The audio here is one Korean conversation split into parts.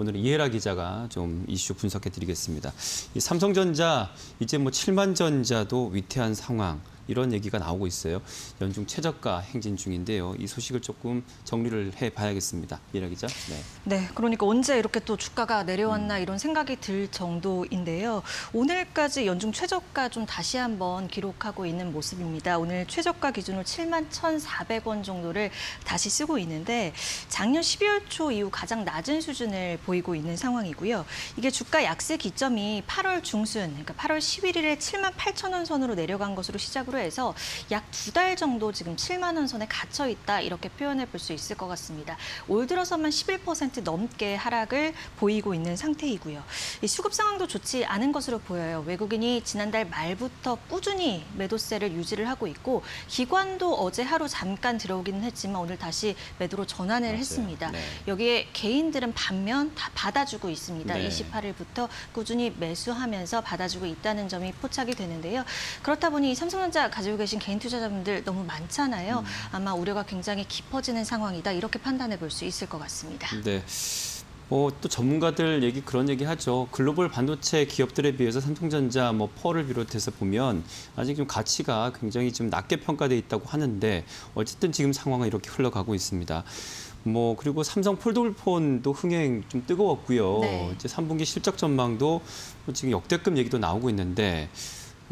오늘 이해라 기자가 좀 이슈 분석해 드리겠습니다. 이 삼성전자 이제 뭐 7만 전자도 위태한 상황 이런 얘기가 나오고 있어요. 연중 최저가 행진 중인데요. 이 소식을 조금 정리를 해 봐야겠습니다. 이해라 기자. 네. 네, 그러니까 언제 이렇게 또 주가가 내려왔나 이런 생각이 들 정도인데요. 오늘까지 연중 최저가 좀 다시 한번 기록하고 있는 모습입니다. 오늘 최저가 기준으로 7만 1,400원 정도를 다시 쓰고 있는데 작년 12월 초 이후 가장 낮은 수준을 보이고 있는 상황이고요. 이게 주가 약세 기점이 8월 중순, 그러니까 8월 11일에 7만 8천 원 선으로 내려간 것으로 시작으로 해서 약 두 달 정도 지금 7만 원 선에 갇혀 있다 이렇게 표현해 볼 수 있을 것 같습니다. 올 들어서만 11% 넘게 하락을 보이고 있는 상태이고요. 이 수급 상황도 좋지 않은 것으로 보여요. 외국인이 지난달 말부터 꾸준히 매도세를 유지를 하고 있고 기관도 어제 하루 잠깐 들어오기는 했지만 오늘 다시 매도로 전환을 맞아요. 했습니다. 네. 여기에 개인들은 반면 다 받아주고 있습니다. 네. 28일부터 꾸준히 매수하면서 받아주고 있다는 점이 포착이 되는데요. 그렇다 보니 삼성전자 가지고 계신 개인 투자자분들 너무 많잖아요. 음. 아마 우려가 굉장히 깊어지는 상황이다 이렇게 판단해 볼 수 있을 것 같습니다. 네. 뭐 또 전문가들 얘기 그런 얘기 하죠. 글로벌 반도체 기업들에 비해서 삼성전자 뭐 펄을 비롯해서 보면 아직 좀 가치가 굉장히 좀 낮게 평가돼 있다고 하는데 어쨌든 지금 상황은 이렇게 흘러가고 있습니다. 뭐 그리고 삼성 폴더블폰도 흥행 좀 뜨거웠고요. 네. 이제 3분기 실적 전망도 뭐 지금 역대급 얘기도 나오고 있는데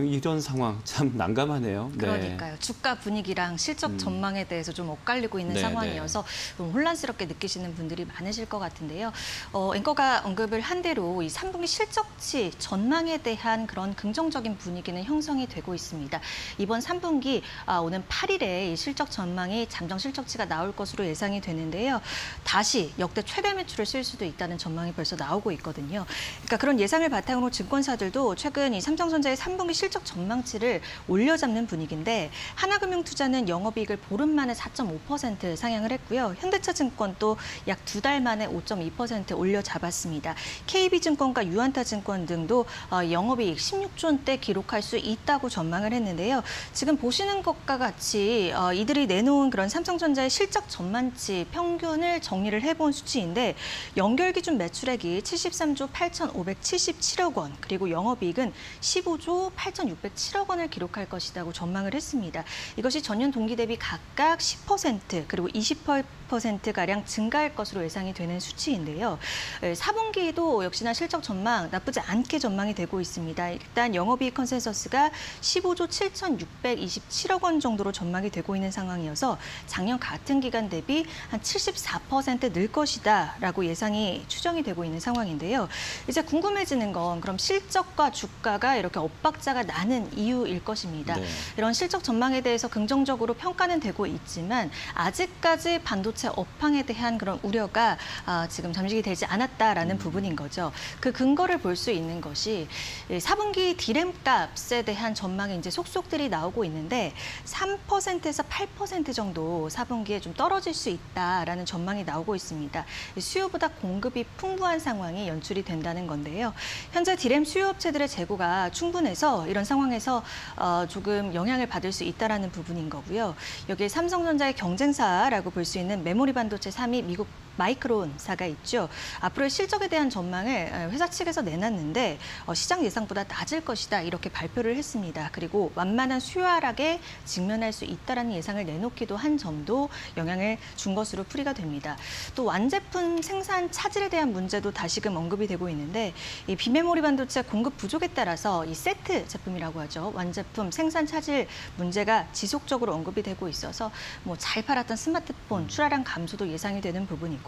이런 상황 참 난감하네요. 네. 그러니까요. 주가 분위기랑 실적 음. 전망에 대해서 좀 엇갈리고 있는 네, 상황이어서 좀 혼란스럽게 느끼시는 분들이 많으실 것 같은데요. 어, 앵커가 언급을 한 대로 이 3분기 실적치 전망에 대한 그런 긍정적인 분위기는 형성이 되고 있습니다. 이번 3분기 아, 오는 8일에 이 실적 전망이 잠정 실적치가 나올 것으로 예상이 되는데요. 다시 역대 최대 매출을 쓸 수도 있다는 전망이 벌써 나오고 있거든요. 그러니까 그런 예상을 바탕으로 증권사들도 최근 이 삼성전자의 3분기 실적 전망치를 올려잡는 분위기인데 하나금융투자는 영업이익을 보름 만에 4.5% 상향을 했고요. 현대차증권도 약 두 달 만에 5.2% 올려잡았습니다. KB증권과 유한타증권 등도 어, 영업이익 16조 원대 기록할 수 있다고 전망을 했는데요. 지금 보시는 것과 같이 어, 이들이 내놓은 그런 삼성전자의 실적 전망치 평균을 정리를 해본 수치인데 연결 기준 매출액이 73조 8,577억 원 그리고 영업이익은 15조 8,607억 원을 기록할 것이라고 전망을 했습니다. 이것이 전년 동기 대비 각각 10% 그리고 20% 가량 증가할 것으로 예상이 되는 수치인데요. 4분기도 역시나 실적 전망 나쁘지 않게 전망이 되고 있습니다. 일단 영업이익 consensus가 15조 7,627억 원 정도로 전망이 되고 있는 상황이어서 작년 같은 기간 대비 한 74%늘 것이다라고 예상이 추정이 되고 있는 상황인데요. 이제 궁금해지는 건 그럼 실적과 주가가 이렇게 엇박자가 나는 이유일 것입니다. 네. 이런 실적 전망에 대해서 긍정적으로 평가는 되고 있지만 아직까지 반도체 업황에 대한 그런 우려가 아, 지금 잠식이 되지 않았다라는 부분인 거죠. 그 근거를 볼 수 있는 것이 이 4분기 디램 값에 대한 전망이 이제 속속들이 나오고 있는데 3%에서 8% 정도 4분기에 좀 떨어질 수 있다라는 전망이 나오고 있습니다. 이 수요보다 공급이 풍부한 상황이 연출이 된다는 건데요. 현재 디램 수요 업체들의 재고가 충분해서 이런 상황에서 어, 조금 영향을 받을 수 있다라는 부분인 거고요. 여기에 삼성전자의 경쟁사라고 볼 수 있는 메모리 반도체 3위 미국 마이크론사가 있죠. 앞으로의 실적에 대한 전망을 어, 회사 측에서 내놨는데 어, 시장 예상보다 낮을 것이다 이렇게 발표를 했습니다. 그리고 완만한 수요 하락에 직면할 수 있다라는 예상을 내놓기도 한 점도 영향을 준 것으로 풀이가 됩니다. 또 완제품 생산 차질에 대한 문제도 다시금 언급이 되고 있는데 이 비메모리 반도체 공급 부족에 따라서 이 세트 제품이라고 하죠. 완제품 생산 차질 문제가 지속적으로 언급이 되고 있어서 뭐 잘 팔았던 스마트폰 출하량 감소도 예상이 되는 부분이고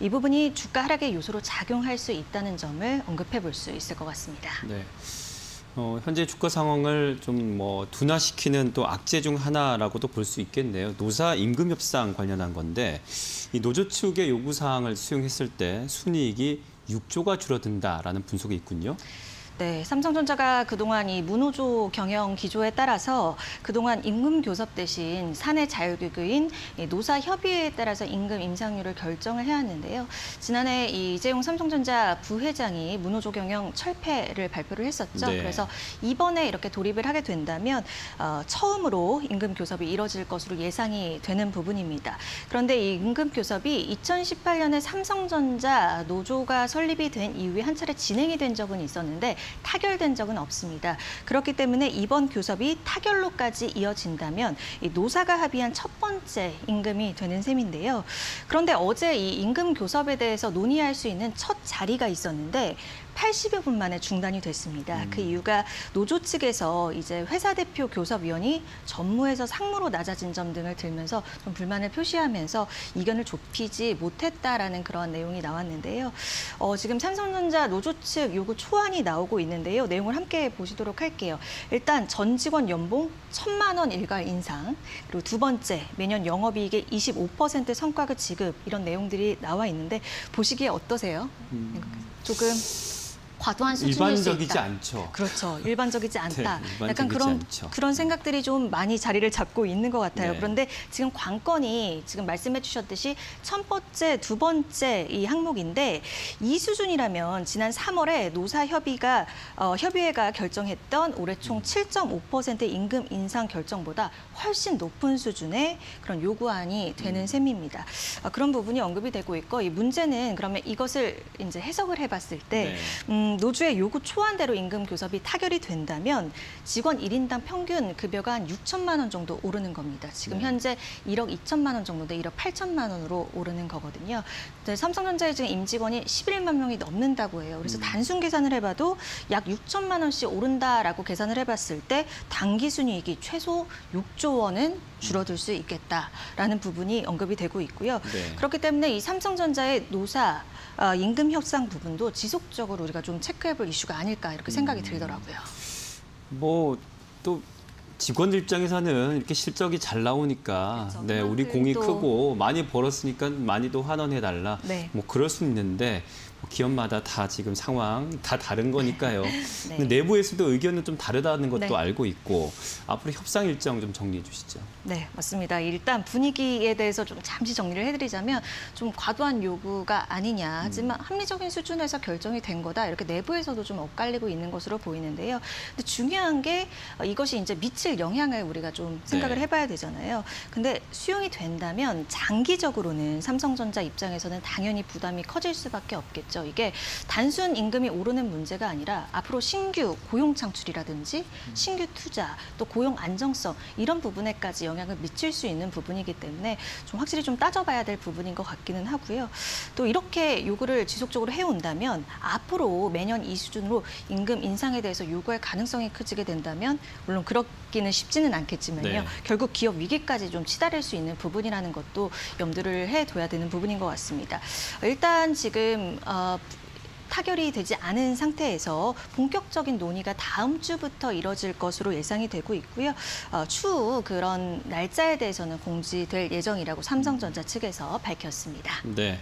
이 부분이 주가 하락의 요소로 작용할 수 있다는 점을 언급해 볼 수 있을 것 같습니다. 네. 어, 현재 주가 상황을 좀 뭐 둔화시키는 또 악재 중 하나라고도 볼 수 있겠네요. 노사 임금 협상 관련한 건데 이 노조 측의 요구 사항을 수용했을 때 순이익이 6조가 줄어든다라는 분석이 있군요. 네, 삼성전자가 그동안 이 문호조 경영 기조에 따라서 그동안 임금 교섭 대신 사내 자율교육인 이 노사 협의회에 따라서 임금 인상률을 결정을 해왔는데요. 지난해 이 이재용 삼성전자 부회장이 문호조 경영 철폐를 발표를 했었죠. 네. 그래서 이번에 이렇게 돌입을 하게 된다면 어, 처음으로 임금 교섭이 이뤄질 것으로 예상이 되는 부분입니다. 그런데 이 임금 교섭이 2018년에 삼성전자 노조가 설립이 된 이후에 한 차례 진행이 된 적은 있었는데 타결된 적은 없습니다. 그렇기 때문에 이번 교섭이 타결로까지 이어진다면 이 노사가 합의한 첫 번째 임금이 되는 셈인데요. 그런데 어제 이 임금 교섭에 대해서 논의할 수 있는 첫 자리가 있었는데 80여 분 만에 중단이 됐습니다. 그 이유가 노조 측에서 이제 회사 대표 교섭위원이 전무에서 상무로 낮아진 점 등을 들면서 좀 불만을 표시하면서 이견을 좁히지 못했다라는 그런 내용이 나왔는데요. 어, 지금 삼성전자 노조 측 요구 초안이 나오고 있는데요. 내용을 함께 보시도록 할게요. 일단 전 직원 연봉 천만 원 일괄 인상, 그리고 두 번째 매년 영업이익의 25% 성과급 지급 이런 내용들이 나와 있는데 보시기에 어떠세요? 조금 과도한 수준일 수 일반적이지 있다. 않죠. 그렇죠. 일반적이지 않다. 네, 약간 일반적이지 그런 않죠. 그런 생각들이 좀 많이 자리를 잡고 있는 것 같아요. 네. 그런데 지금 관건이 지금 말씀해 주셨듯이 첫 번째, 두 번째 이 항목인데 이 수준이라면 지난 3월에 노사 협의가 어, 협의회가 결정했던 올해 총 7.5% 임금 인상 결정보다 훨씬 높은 수준의 그런 요구안이 되는 셈입니다. 아, 그런 부분이 언급이 되고 있고 이 문제는 그러면 이것을 이제 해석을 해봤을 때 네. 음, 노조의 요구 초안대로 임금 교섭이 타결이 된다면 직원 1인당 평균 급여가 한 6천만 원 정도 오르는 겁니다. 지금 네. 현재 1억 2천만 원 정도인데 1억 8천만 원으로 오르는 거거든요. 근데 삼성전자의 지금 임직원이 11만 명이 넘는다고 해요. 그래서 단순 계산을 해봐도 약 6천만 원씩 오른다라고 계산을 해봤을 때 단기 순이익이 최소 6조 원은 줄어들 수 있겠다라는 부분이 언급이 되고 있고요. 네. 그렇기 때문에 이 삼성전자의 노사 어, 임금 협상 부분도 지속적으로 우리가 좀 체크해볼 이슈가 아닐까 이렇게 생각이 들더라고요. 뭐 또 직원들 입장에서는 이렇게 실적이 잘 나오니까 그렇죠. 네 우리 공이 또- 크고 많이 벌었으니까 많이도 환원해 달라 네. 뭐 그럴 수 있는데 뭐 기업마다 다 지금 상황 다 다른 거니까요. 근데 내부에서도 의견은 좀 다르다는 것도 네. 알고 있고 앞으로 협상 일정 좀 정리해 주시죠. 네, 맞습니다. 일단 분위기에 대해서 좀 잠시 정리를 해드리자면 좀 과도한 요구가 아니냐. 하지만 합리적인 수준에서 결정이 된 거다. 이렇게 내부에서도 좀 엇갈리고 있는 것으로 보이는데요. 근데 중요한 게 어, 이것이 이제 미칠 영향을 우리가 좀 생각을 네. 해봐야 되잖아요. 근데 수용이 된다면 장기적으로는 삼성전자 입장에서는 당연히 부담이 커질 수밖에 없겠죠. 이게 단순 임금이 오르는 문제가 아니라 앞으로 신규 고용 창출이라든지 신규 투자 또 고용 안정성 이런 부분에까지 영향을 미칠 수 있는 부분이기 때문에 좀 확실히 좀 따져봐야 될 부분인 것 같기는 하고요. 또 이렇게 요구를 지속적으로 해온다면 앞으로 매년 이 수준으로 임금 인상에 대해서 요구할 가능성이 커지게 된다면 물론 그렇기는 쉽지는 않겠지만요. 네. 결국 기업 위기까지 좀 치달을 수 있는 부분이라는 것도 염두를 해둬야 되는 부분인 것 같습니다. 일단 지금 어, 타결이 되지 않은 상태에서 본격적인 논의가 다음 주부터 이뤄질 것으로 예상이 되고 있고요. 어, 추후 그런 날짜에 대해서는 공지될 예정이라고 삼성전자 측에서 밝혔습니다. 네.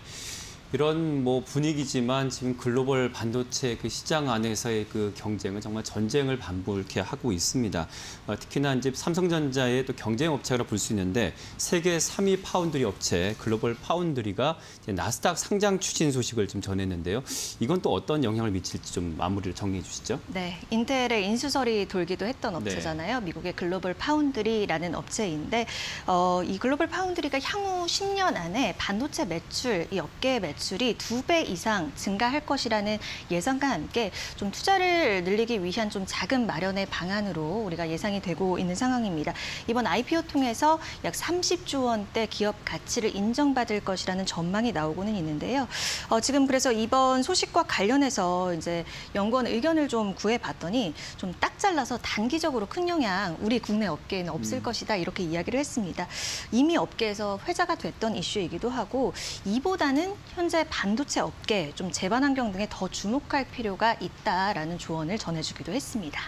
이런 뭐 분위기지만 지금 글로벌 반도체 그 시장 안에서의 그 경쟁은 정말 전쟁을 반복해 하고 있습니다. 어, 특히나 이제 삼성전자의 또 경쟁 업체라 볼 수 있는데 세계 3위 파운드리 업체 글로벌 파운드리가 나스닥 상장 추진 소식을 좀 전했는데요. 이건 또 어떤 영향을 미칠지 좀 마무리를 정리해 주시죠. 네, 인텔의 인수설이 돌기도 했던 네. 업체잖아요. 미국의 글로벌 파운드리라는 업체인데 어, 이 글로벌 파운드리가 향후 10년 안에 반도체 매출, 이 업계의 매출이 두 배 이상 증가할 것이라는 예상과 함께 좀 투자를 늘리기 위한 좀 자금 마련의 방안으로 우리가 예상이 되고 있는 상황입니다. 이번 IPO 통해서 약 30조 원대 기업 가치를 인정받을 것이라는 전망이 나오고는 있는데요. 어, 지금 그래서 이번 소식과 관련해서 이제 연구원 의견을 좀 구해봤더니 좀 딱 잘라서 단기적으로 큰 영향 우리 국내 업계에는 없을 것이다 이렇게 이야기를 했습니다. 이미 업계에서 회자가 됐던 이슈이기도 하고 이보다는 현재 반도체 업계 좀 재반 환경 등에 더 주목할 필요가 있다라는 조언을 전해주기도 했습니다.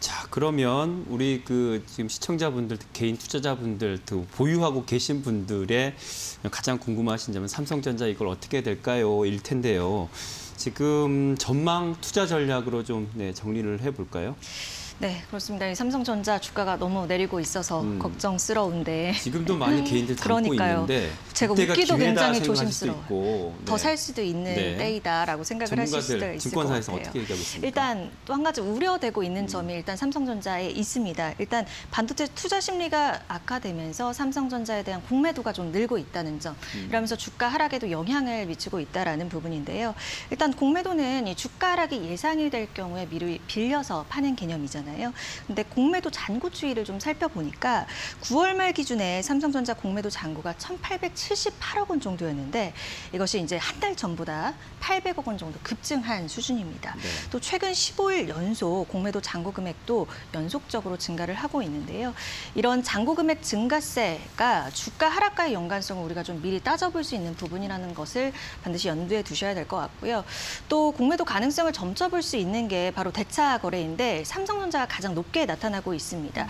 자, 그러면 우리 그 지금 시청자분들, 개인 투자자분들, 또 보유하고 계신 분들의 가장 궁금하신 점은 삼성전자 이걸 어떻게 될까요? 일 텐데요. 지금 전망 투자 전략으로 좀 네, 정리를 해볼까요? 네, 그렇습니다. 이 삼성전자 주가가 너무 내리고 있어서 음. 걱정스러운데 지금도 많이 개인들 담고 그러니까요. 있는데 제가 웃기도 굉장히 더 네. 살 수도 있는 네. 때이다라고 생각을 하실 수도 있을 것 같아요. 어떻게 얘기하고 있습니까? 일단 또 한 가지 우려되고 있는 점이 일단 삼성전자에 있습니다. 일단 반도체 투자 심리가 악화되면서 삼성전자에 대한 공매도가 좀 늘고 있다는 점, 음. 이러면서 주가 하락에도 영향을 미치고 있다라는 부분인데요. 일단 공매도는 이 주가 하락이 예상이 될 경우에 미리 빌려서 파는 개념이잖아요. 근데 공매도 잔고 추이를 좀 살펴보니까 9월 말 기준에 삼성전자 공매도 잔고가 1,878억 원 정도였는데 이것이 이제 한 달 전보다 800억 원 정도 급증한 수준입니다. 네. 또 최근 15일 연속 공매도 잔고 금액도 연속적으로 증가를 하고 있는데요. 이런 잔고 금액 증가세가 주가 하락과의 연관성을 우리가 좀 미리 따져볼 수 있는 부분이라는 것을 반드시 염두에 두셔야 될 것 같고요. 또 공매도 가능성을 점쳐볼 수 있는 게 바로 대차 거래인데 삼성전자 가 가장 높게 나타나고 있습니다.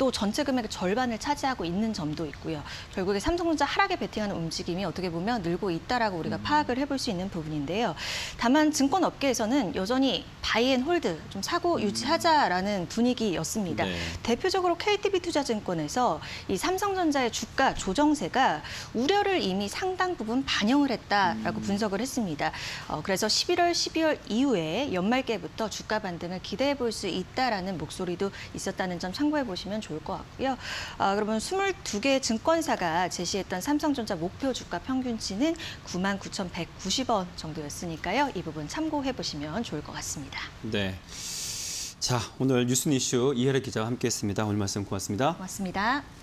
또 전체 금액의 절반을 차지하고 있는 점도 있고요. 결국에 삼성전자 하락에 베팅하는 움직임이 어떻게 보면 늘고 있다라고 우리가 음. 파악을 해볼 수 있는 부분인데요. 다만 증권 업계에서는 여전히 buy and hold 좀 사고 유지하자라는 분위기였습니다. 네. 대표적으로 KTB 투자증권에서 이 삼성전자의 주가 조정세가 우려를 이미 상당 부분 반영을 했다라고 분석을 했습니다. 어, 그래서 11월, 12월 이후에 연말께부터 주가 반등을 기대해 볼 수 있다라는 목소리도 있었다는 점 참고해 보시면 좋을 것 같고요. 아, 그러면 22개 증권사가 제시했던 삼성전자 목표 주가 평균치는 99,190원 정도였으니까요. 이 부분 참고해 보시면 좋을 것 같습니다. 네. 자, 오늘 뉴스 이슈 이혜래 기자와 함께했습니다. 오늘 말씀 고맙습니다. 고맙습니다.